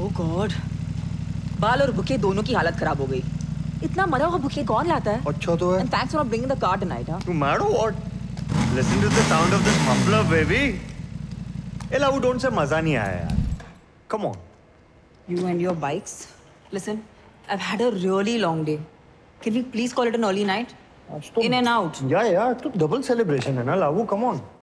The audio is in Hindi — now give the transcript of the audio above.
ओ गॉड बाल और बुके दोनों की हालत खराब हो गई इतना मरा हुआ बुके कौन लाता है अच्छा तो है and thanks for bringing the car tonight हाँ You mad or what? Listen to the sound of this muffler, baby. ए लाऊ डोंट से मज़ा नहीं आया यार. Come on. You and your bikes. Listen, I've had a really long day. Can we please call it an early night? आज तो In and out. या यार तो डबल सेलिब्रेशन है ना लावू कम ऑन